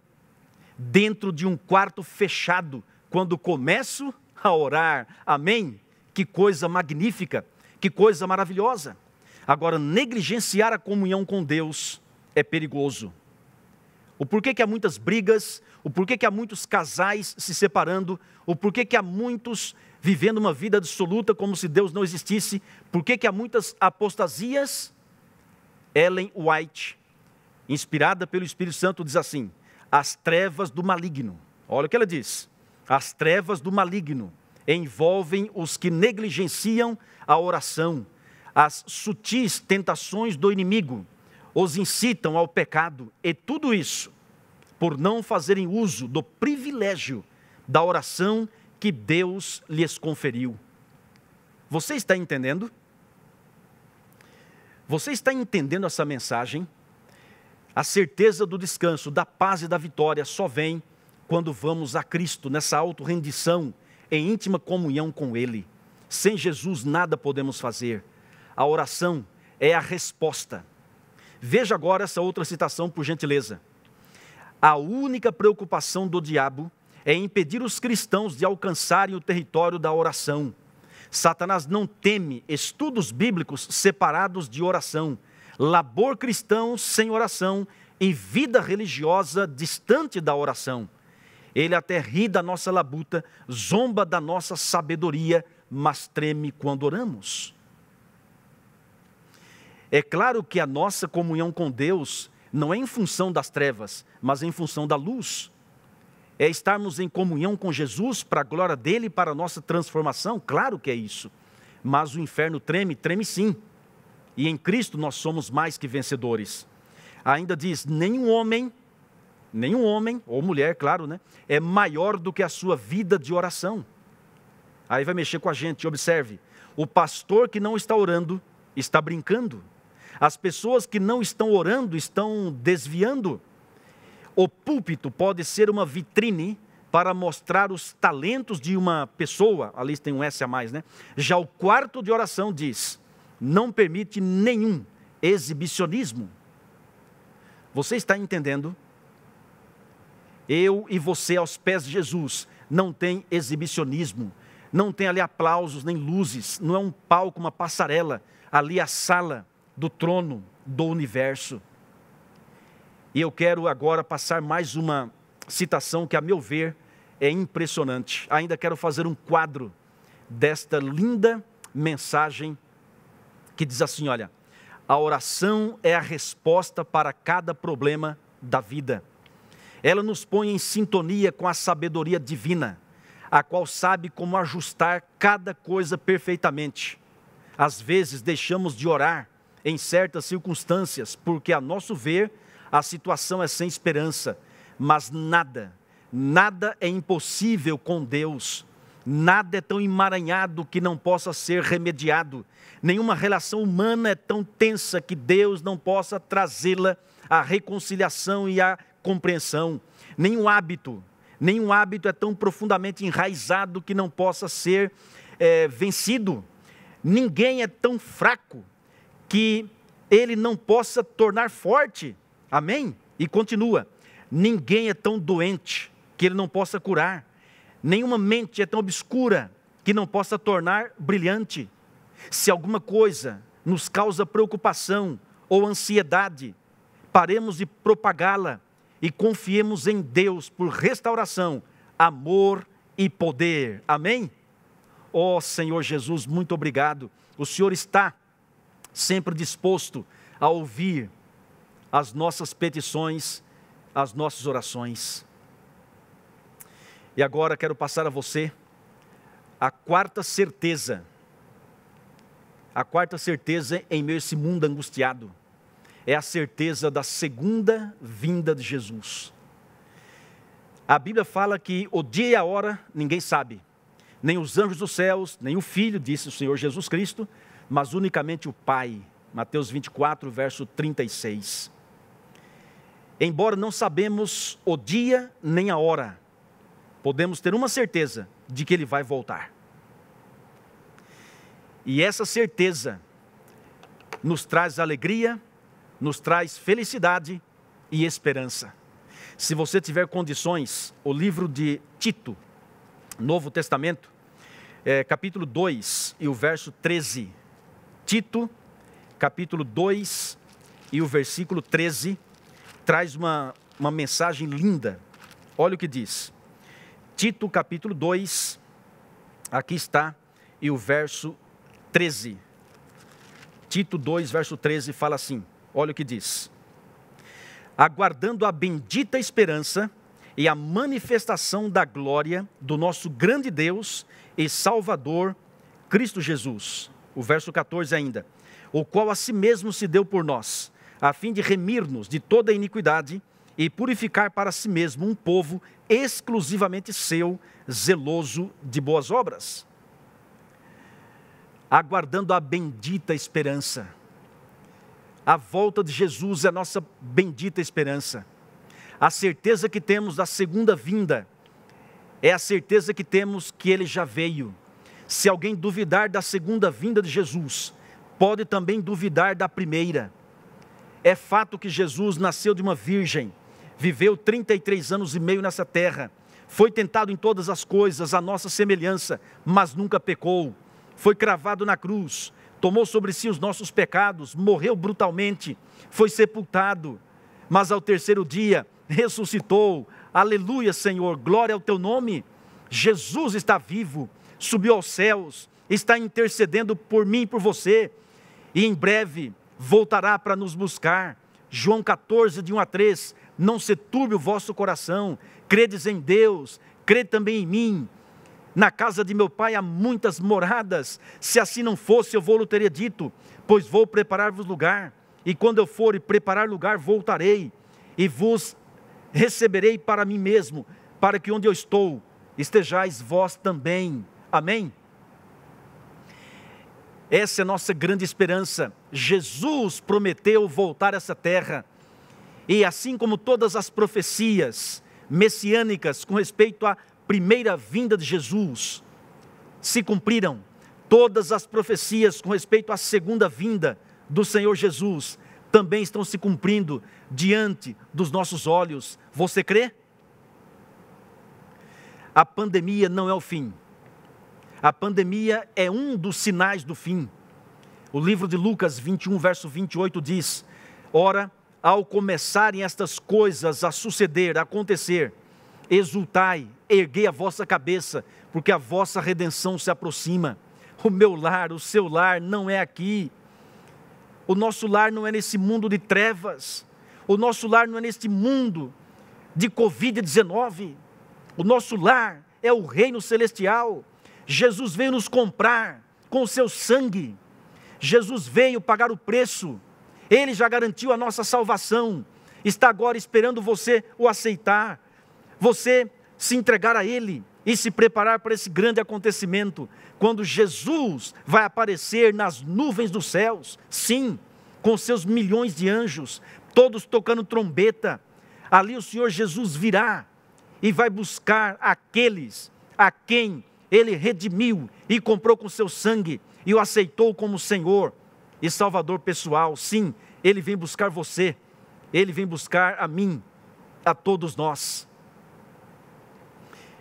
dentro de um quarto fechado quando começo a orar. Amém? Que coisa magnífica, que coisa maravilhosa. Agora, negligenciar a comunhão com Deus é perigoso. O porquê que há muitas brigas, o porquê que há muitos casais se separando, o porquê que há muitos vivendo uma vida absoluta como se Deus não existisse, porquê que há muitas apostasias. Ellen White, inspirada pelo Espírito Santo, diz assim: as trevas do maligno. Olha o que ela diz: as trevas do maligno envolvem os que negligenciam a oração, as sutis tentações do inimigo os incitam ao pecado, e tudo isso por não fazerem uso do privilégio da oração que Deus lhes conferiu. Você está entendendo? Você está entendendo essa mensagem? A certeza do descanso, da paz e da vitória só vem quando vamos a Cristo nessa auto-rendição em íntima comunhão com Ele. Sem Jesus nada podemos fazer. A oração é a resposta. Veja agora essa outra citação, por gentileza. A única preocupação do diabo é impedir os cristãos de alcançarem o território da oração. Satanás não teme estudos bíblicos separados de oração, labor cristão sem oração e vida religiosa distante da oração. Ele até ri da nossa labuta, zomba da nossa sabedoria, mas treme quando oramos. É claro que a nossa comunhão com Deus não é em função das trevas, mas em função da luz. É estarmos em comunhão com Jesus para a glória dele e para a nossa transformação, claro que é isso. Mas o inferno treme, treme sim. E em Cristo nós somos mais que vencedores. Ainda diz: nenhum homem nenhum homem, ou mulher, claro, né, é maior do que a sua vida de oração. Aí vai mexer com a gente, observe. O pastor que não está orando está brincando. As pessoas que não estão orando estão desviando. O púlpito pode ser uma vitrine para mostrar os talentos de uma pessoa, ali tem um S a mais, né? Já o quarto de oração diz: não permite nenhum exibicionismo. Você está entendendo? Eu e você aos pés de Jesus não tem exibicionismo, não tem ali aplausos nem luzes, não é um palco, uma passarela, ali a sala do trono do universo. E eu quero agora passar mais uma citação que, a meu ver, é impressionante. Ainda quero fazer um quadro desta linda mensagem que diz assim: olha, a oração é a resposta para cada problema da vida. Ela nos põe em sintonia com a sabedoria divina, a qual sabe como ajustar cada coisa perfeitamente. Às vezes deixamos de orar em certas circunstâncias, porque a nosso ver a situação é sem esperança, mas nada, nada é impossível com Deus. Nada é tão emaranhado que não possa ser remediado. Nenhuma relação humana é tão tensa que Deus não possa trazê-la à reconciliação e à compreensão. Nenhum hábito, nenhum hábito é tão profundamente enraizado que não possa ser é, vencido. Ninguém é tão fraco que ele não possa tornar forte. Amém? E continua: ninguém é tão doente que ele não possa curar. Nenhuma mente é tão obscura que não possa tornar brilhante. Se alguma coisa nos causa preocupação ou ansiedade, paremos de propagá-la e confiemos em Deus por restauração, amor e poder. Amém? Ó oh, Senhor Jesus, muito obrigado. O Senhor está sempre disposto a ouvir as nossas petições, as nossas orações. E agora quero passar a você a quarta certeza. A quarta certeza em meio a esse mundo angustiado é a certeza da segunda vinda de Jesus. A Bíblia fala que o dia e a hora ninguém sabe, nem os anjos dos céus, nem o Filho, disse o Senhor Jesus Cristo, mas unicamente o Pai. Mateus 24, verso 36. Embora não sabemos o dia nem a hora, podemos ter uma certeza de que ele vai voltar. E essa certeza nos traz alegria, nos traz felicidade e esperança. Se você tiver condições, o livro de Tito, Novo Testamento, é, capítulo 2 e o verso 13. Tito, capítulo 2 e o versículo 13, traz uma, uma mensagem linda. Olha o que diz. Tito capítulo 2, aqui está, e o verso 13. Tito 2, verso 13 fala assim: olha o que diz. Aguardando a bendita esperança e a manifestação da glória do nosso grande Deus e Salvador, Cristo Jesus. O verso 14 ainda. O qual a si mesmo se deu por nós, a fim de remir-nos de toda iniquidade e purificar para si mesmo um povo exclusivamente seu, zeloso de boas obras. Aguardando a bendita esperança. A volta de Jesus é a nossa bendita esperança. A certeza que temos da segunda vinda é a certeza que temos que ele já veio. Se alguém duvidar da segunda vinda de Jesus, pode também duvidar da primeira. É fato que Jesus nasceu de uma virgem viveu 33 anos e meio nessa terra, foi tentado em todas as coisas, a nossa semelhança, mas nunca pecou. Foi cravado na cruz, tomou sobre si os nossos pecados, morreu brutalmente, foi sepultado, mas ao terceiro dia ressuscitou. Aleluia, Senhor, glória ao teu nome. Jesus está vivo, subiu aos céus, está intercedendo por mim e por você, e em breve voltará para nos buscar. João 14, de 1 a 3 não se turbe o vosso coração, credes em Deus, crede também em mim. Na casa de meu pai há muitas moradas, se assim não fosse, eu vou-lhe teria dito, pois vou preparar-vos lugar, e quando eu for e preparar lugar, voltarei, e vos receberei para mim mesmo, para que onde eu estou, estejais vós também. Amém? Essa é a nossa grande esperança. Jesus prometeu voltar a essa terra e assim como todas as profecias, messiânicas com respeito à primeira vinda de Jesus se cumpriram. Todas as profecias com respeito à segunda vinda do Senhor Jesus também estão se cumprindo diante dos nossos olhos. Você crê? A pandemia não é o fim. A pandemia é um dos sinais do fim. O livro de Lucas 21, verso 28 diz: Ora, ao começarem estas coisas a suceder, a acontecer, exultai, erguei a vossa cabeça, porque a vossa redenção se aproxima. O meu lar, o seu lar não é aqui. O nosso lar não é nesse mundo de trevas. O nosso lar não é neste mundo de Covid-19. O nosso lar é o reino celestial. Jesus veio nos comprar com o seu sangue. Jesus veio pagar o preço. Ele já garantiu a nossa salvação. Está agora esperando você o aceitar. Você se entregar a Ele e se preparar para esse grande acontecimento, quando Jesus vai aparecer nas nuvens dos céus, sim, com seus milhões de anjos, todos tocando trombeta. Ali o Senhor Jesus virá e vai buscar aqueles a quem ele redimiu e comprou com seu sangue e o aceitou como Senhor e Salvador pessoal. Sim, ele vem buscar você, ele vem buscar a mim, a todos nós.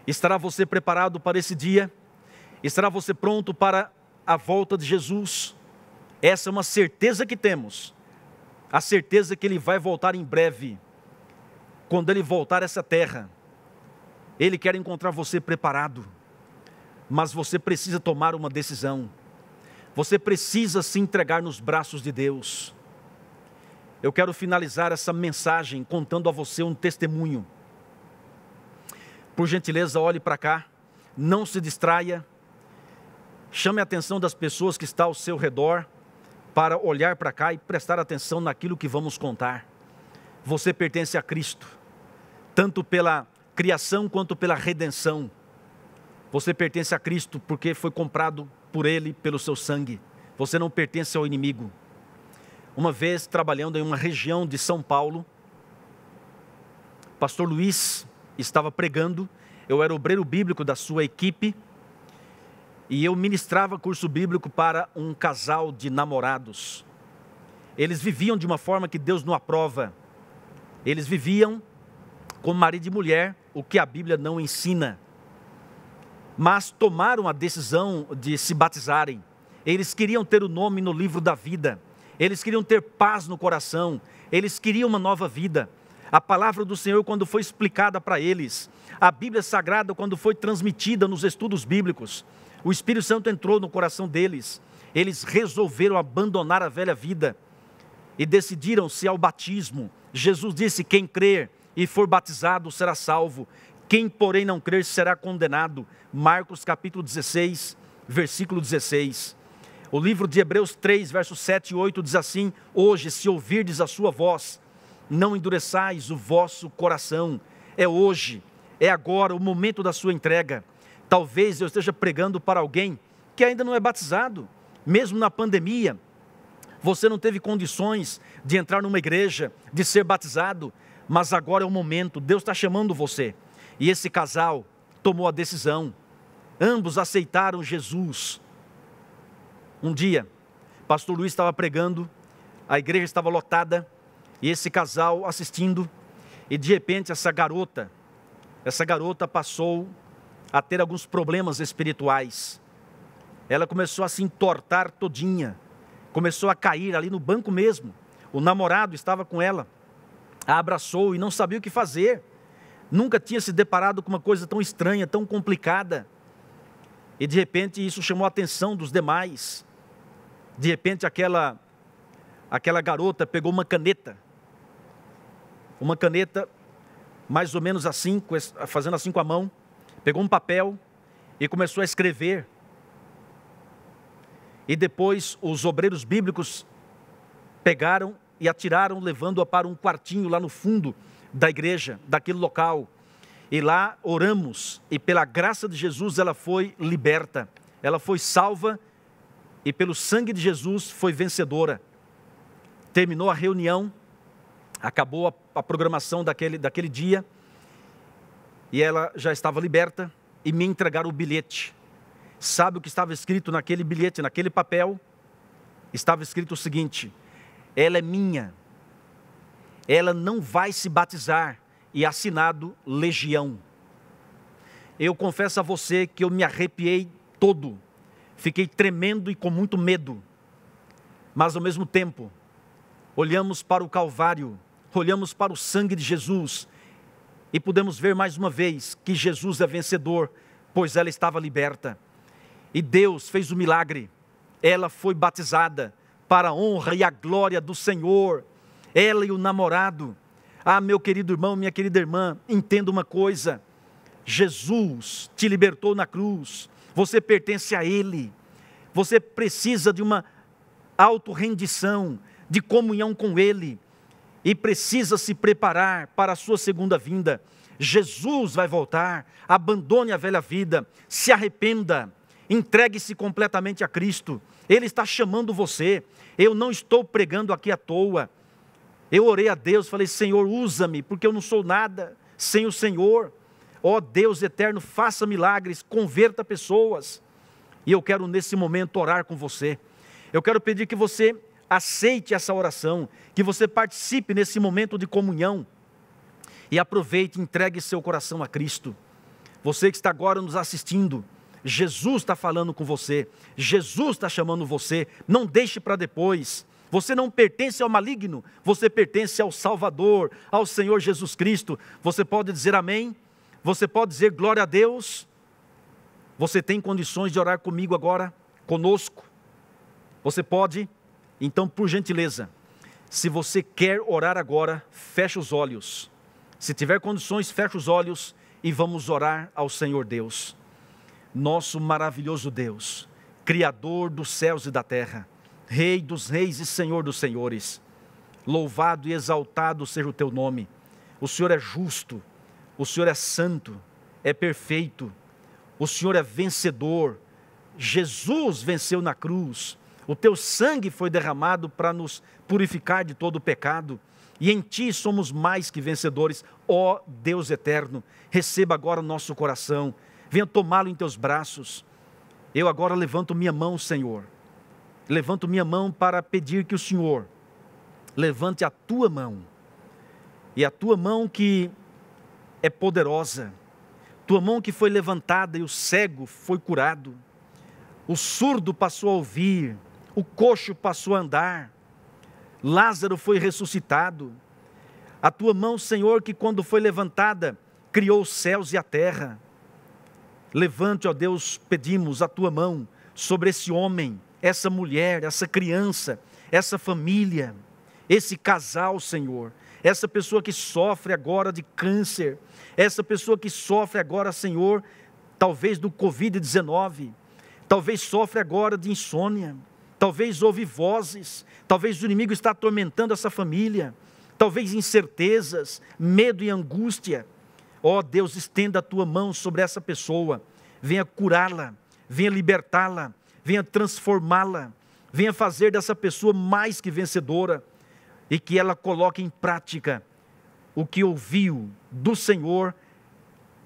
Estará você preparado para esse dia? Estará você pronto para a volta de Jesus? Essa é uma certeza que temos. A certeza que ele vai voltar em breve. Quando ele voltar a essa terra, ele quer encontrar você preparado. Mas você precisa tomar uma decisão. Você precisa se entregar nos braços de Deus. Eu quero finalizar essa mensagem contando a você um testemunho por gentileza, olhe para cá, não se distraia, chame a atenção das pessoas que estão ao seu redor para olhar para cá e prestar atenção naquilo que vamos contar. Você pertence a Cristo, tanto pela criação quanto pela redenção. Você pertence a Cristo porque foi comprado por Ele, pelo seu sangue. Você não pertence ao inimigo. Uma vez trabalhando em uma região de São Paulo, pastor Luiz estava pregando, eu era obreiro bíblico da sua equipe e eu ministrava curso bíblico para um casal de namorados. Eles viviam de uma forma que Deus não aprova. Eles viviam como marido e mulher, o que a Bíblia não ensina. Mas tomaram a decisão de se batizarem. Eles queriam ter o nome no livro da vida. Eles queriam ter paz no coração. Eles queriam uma nova vida a palavra do Senhor quando foi explicada para eles, a Bíblia Sagrada quando foi transmitida nos estudos bíblicos. O Espírito Santo entrou no coração deles. Eles resolveram abandonar a velha vida e decidiram-se ao batismo. Jesus disse: Quem crer e for batizado será salvo, quem, porém, não crer será condenado. Marcos capítulo 16, versículo 16. O livro de Hebreus 3, versos 7 e 8 diz assim: Hoje, se ouvirdes a sua voz, não endureçais o vosso coração. É hoje, é agora o momento da sua entrega. Talvez eu esteja pregando para alguém que ainda não é batizado, mesmo na pandemia. Você não teve condições de entrar numa igreja, de ser batizado, mas agora é o momento, Deus está chamando você. E esse casal tomou a decisão, ambos aceitaram Jesus. Um dia, pastor Luiz estava pregando, a igreja estava lotada, e esse casal assistindo, e de repente essa garota, essa garota passou a ter alguns problemas espirituais. Ela começou a se entortar todinha, começou a cair ali no banco mesmo. O namorado estava com ela, a abraçou e não sabia o que fazer. Nunca tinha se deparado com uma coisa tão estranha, tão complicada. E de repente isso chamou a atenção dos demais. De repente aquela aquela garota pegou uma caneta uma caneta, mais ou menos assim, fazendo assim com a mão, pegou um papel e começou a escrever. E depois os obreiros bíblicos pegaram e atiraram, levando-a para um quartinho lá no fundo da igreja, daquele local. E lá oramos, e pela graça de Jesus ela foi liberta, ela foi salva, e pelo sangue de Jesus foi vencedora. Terminou a reunião, acabou a, a programação daquele, daquele dia, E ela já estava liberta e me entregaram o bilhete. Sabe o que estava escrito naquele bilhete, naquele papel? Estava escrito o seguinte: ela é minha, ela não vai se batizar, e assinado Legião. Eu confesso a você que eu me arrepiei todo, fiquei tremendo e com muito medo, mas ao mesmo tempo, olhamos para o Calvário, olhamos para o sangue de Jesus e pudemos ver mais uma vez que Jesus é vencedor, pois ela estava liberta. E Deus fez o milagre. Ela foi batizada para a honra e a glória do Senhor. Ela e o namorado. Ah, meu querido irmão, minha querida irmã, entenda uma coisa. Jesus te libertou na cruz. Você pertence a Ele. Você precisa de uma auto-rendição, de comunhão com Ele e precisa se preparar para a sua segunda vinda. Jesus vai voltar, abandone a velha vida, se arrependa, entregue-se completamente a Cristo. Ele está chamando você. Eu não estou pregando aqui à toa. Eu orei a Deus, falei: Senhor, usa-me, porque eu não sou nada sem o Senhor. Ó oh, Deus eterno, faça milagres, converta pessoas. E eu quero nesse momento orar com você. Eu quero pedir que você aceite essa oração, que você participe nesse momento de comunhão e aproveite entregue seu coração a Cristo. Você que está agora nos assistindo, Jesus está falando com você, Jesus está chamando você, não deixe para depois. Você não pertence ao maligno, você pertence ao Salvador, ao Senhor Jesus Cristo. Você pode dizer amém? Você pode dizer glória a Deus? Você tem condições de orar comigo agora, conosco? Você pode? Então, por gentileza, se você quer orar agora, feche os olhos. Se tiver condições, feche os olhos e vamos orar ao Senhor Deus. Nosso maravilhoso Deus, Criador dos céus e da terra, Rei dos reis e Senhor dos senhores. Louvado e exaltado seja o teu nome. O Senhor é justo, o Senhor é santo, é perfeito, o Senhor é vencedor. Jesus venceu na cruz o teu sangue foi derramado para nos purificar de todo o pecado. E em ti somos mais que vencedores, ó Deus eterno. Receba agora o nosso coração, venha tomá-lo em teus braços. Eu agora levanto minha mão, Senhor. Levanto minha mão para pedir que o Senhor levante a tua mão. E a tua mão que é poderosa, tua mão que foi levantada e o cego foi curado, o surdo passou a ouvir, o coxo passou a andar, Lázaro foi ressuscitado. A tua mão, Senhor, que quando foi levantada, criou os céus e a terra. Levante, ó Deus, pedimos a tua mão sobre esse homem, essa mulher, essa criança, essa família, esse casal, Senhor, essa pessoa que sofre agora de câncer, essa pessoa que sofre agora, Senhor, talvez do Covid-19, talvez sofre agora de insônia Talvez ouve vozes, talvez o inimigo está atormentando essa família, talvez incertezas, medo e angústia. Ó oh, Deus, estenda a tua mão sobre essa pessoa, venha curá-la, venha libertá-la, venha transformá-la, venha fazer dessa pessoa mais que vencedora e que ela coloque em prática o que ouviu do Senhor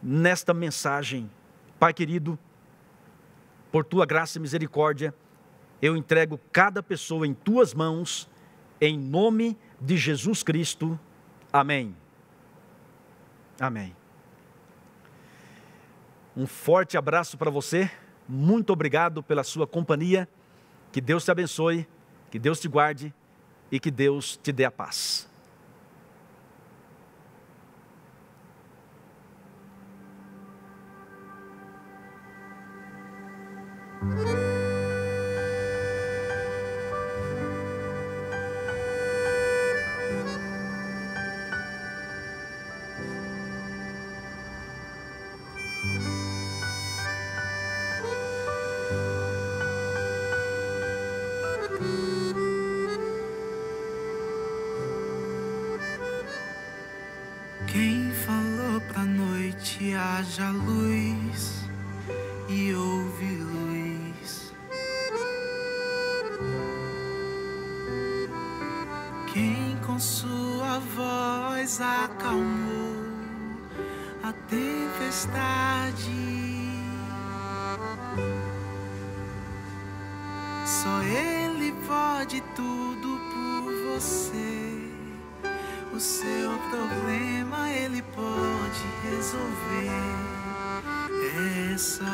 nesta mensagem. Pai querido, por tua graça e misericórdia, eu entrego cada pessoa em tuas mãos, em nome de Jesus Cristo. Amém. Amém. Um forte abraço para você. Muito obrigado pela sua companhia. Que Deus te abençoe, que Deus te guarde e que Deus te dê a paz. tempestade. Só Ele pode tudo por você. O seu problema Ele pode resolver. É só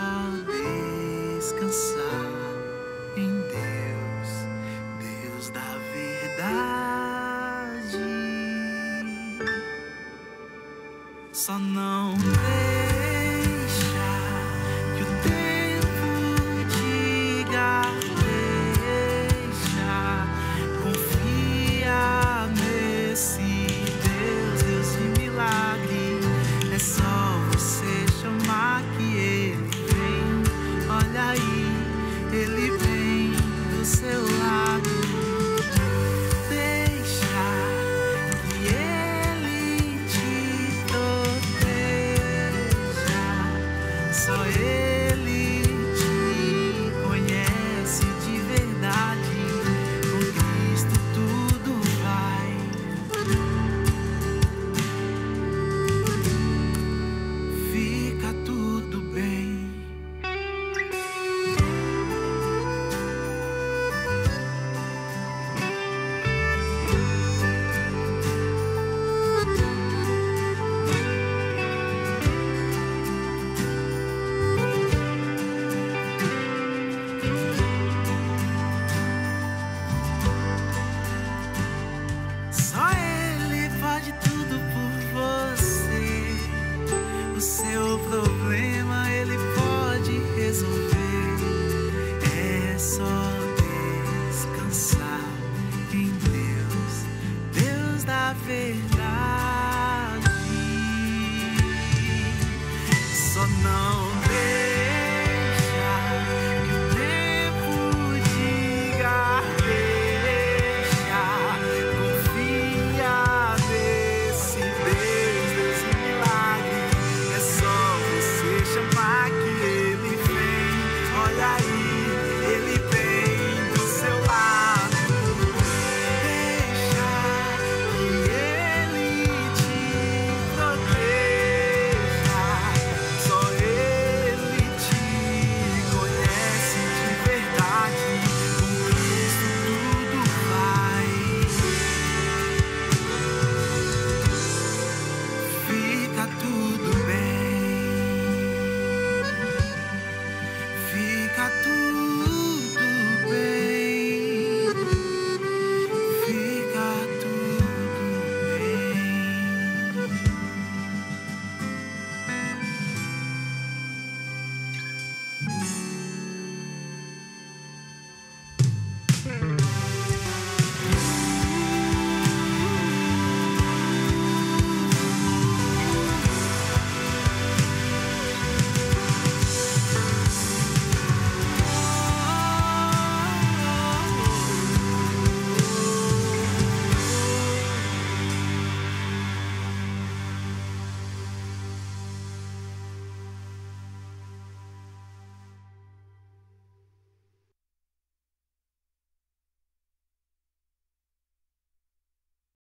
descansar.